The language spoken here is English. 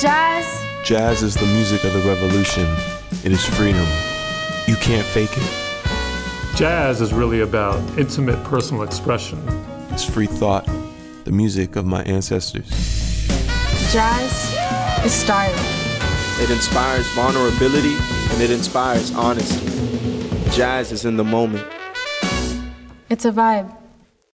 Jazz. Jazz is the music of the revolution. It is freedom. You can't fake it. Jazz is really about intimate personal expression. It's free thought, the music of my ancestors. Jazz is style. It inspires vulnerability and it inspires honesty. Jazz is in the moment. It's a vibe.